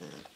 Yeah.